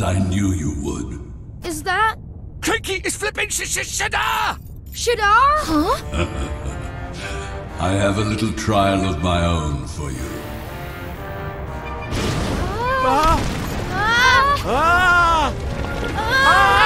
You came, boy. As I knew you would. Is that Crinky is flipping sh sh Shadar! Shadar? Huh? I have a little trial of my own for you. Ah! Ah! Ah! Ah!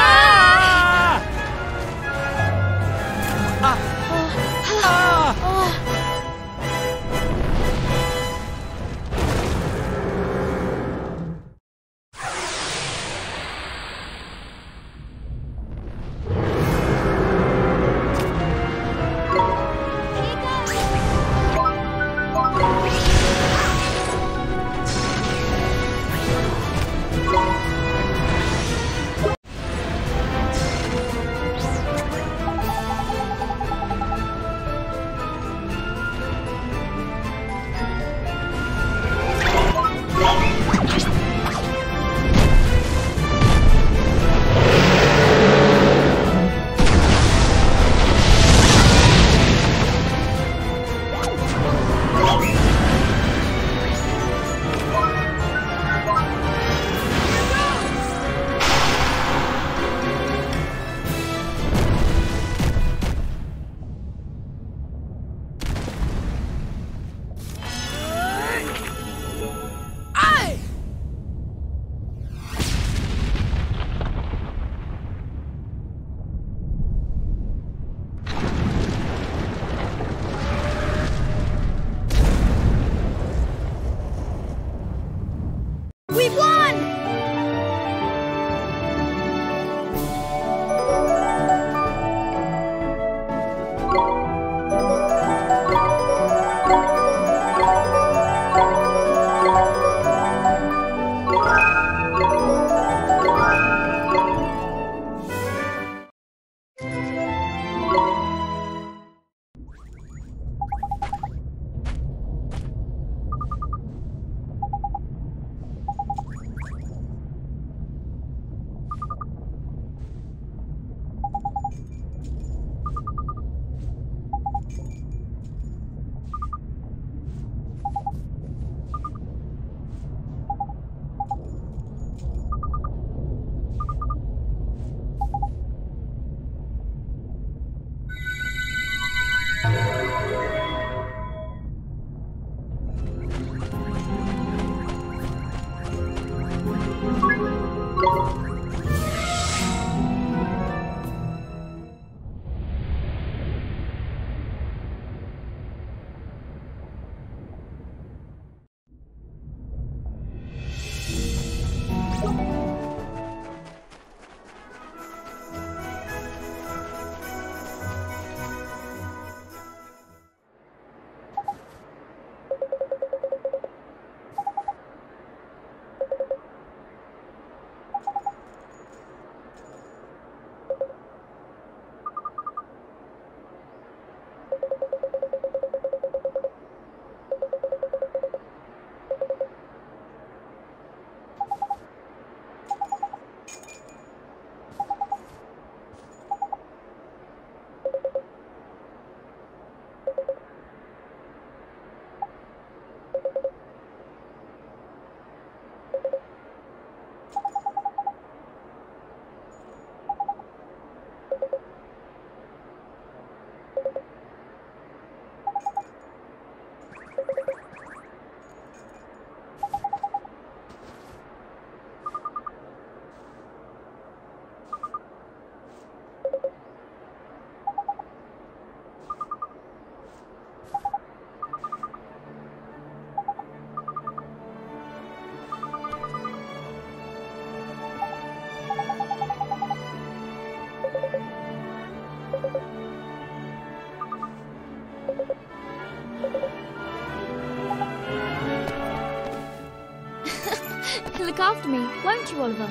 Look after me, won't you, Oliver?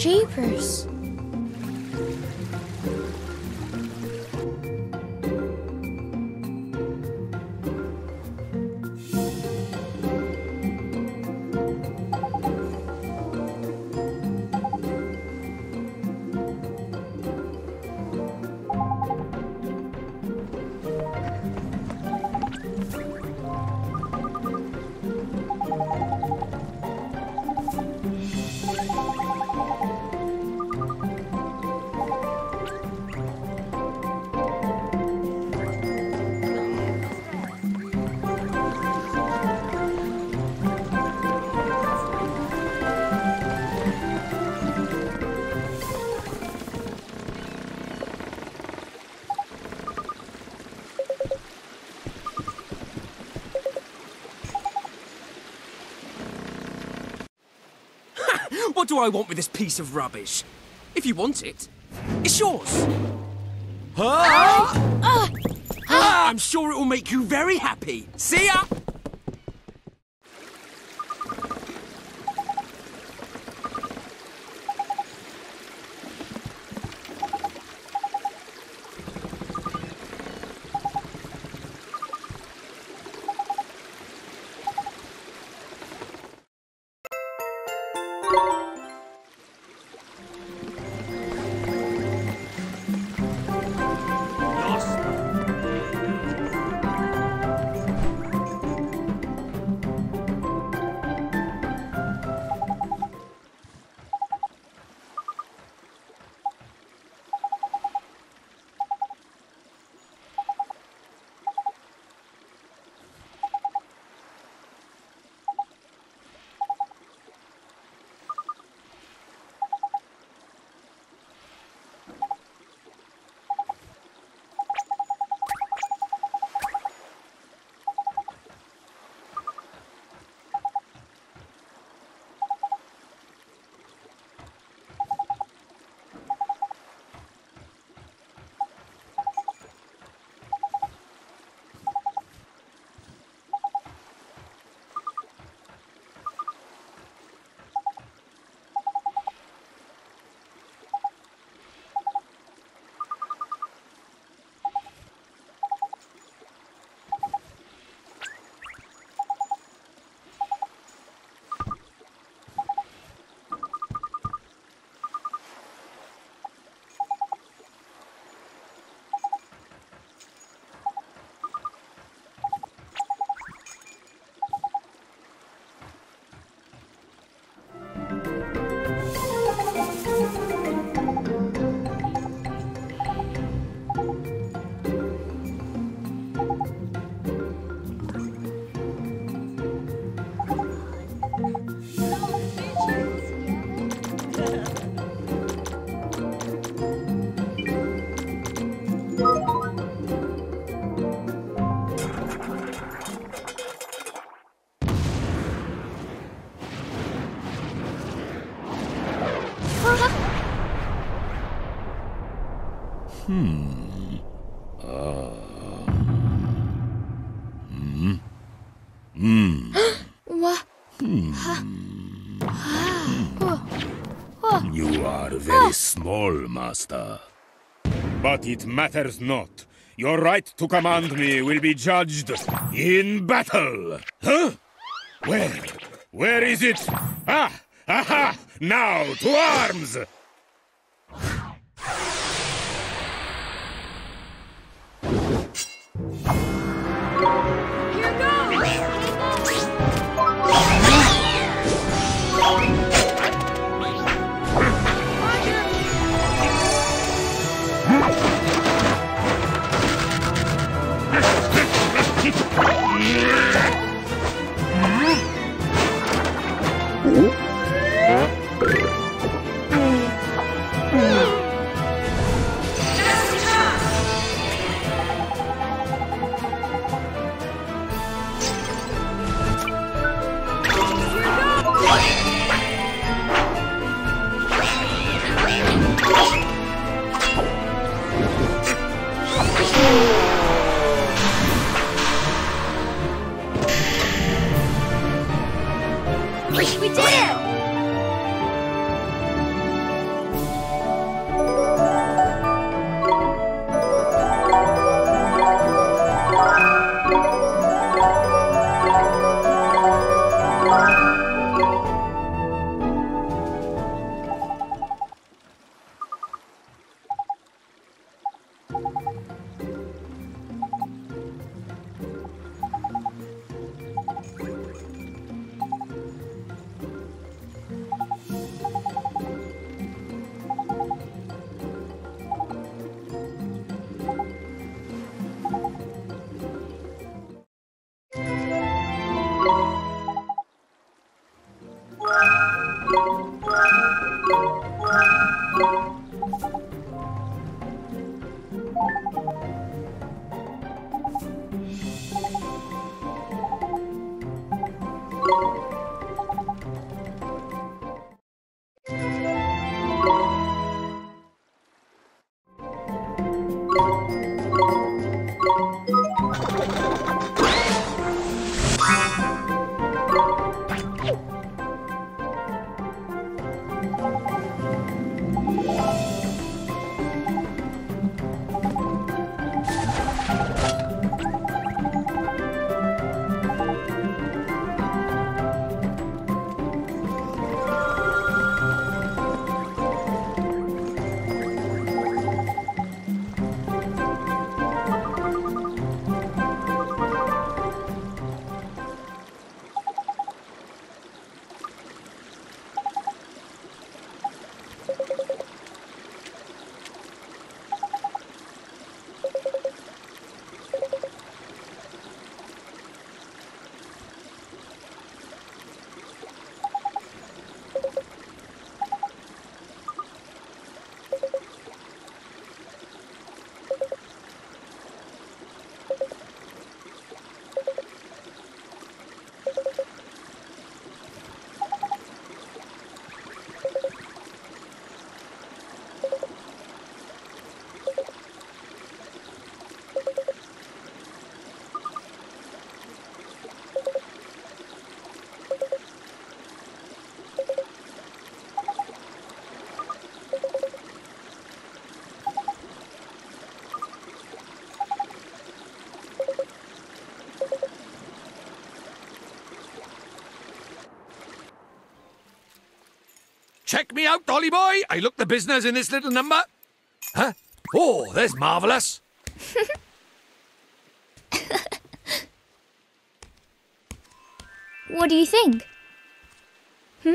Jeepers. Do I want with this piece of rubbish? If you want it, it's yours. Huh? Ah! Ah! I'm sure it will make you very happy. See ya! What? You are very small, master. But it matters not. Your right to command me will be judged in battle. Huh? Where? Where is it? Ah! Aha! Now, to arms! Check me out, Dolly boy. I look the business in this little number. Huh? Oh, there's marvellous. what do you think? Hmm?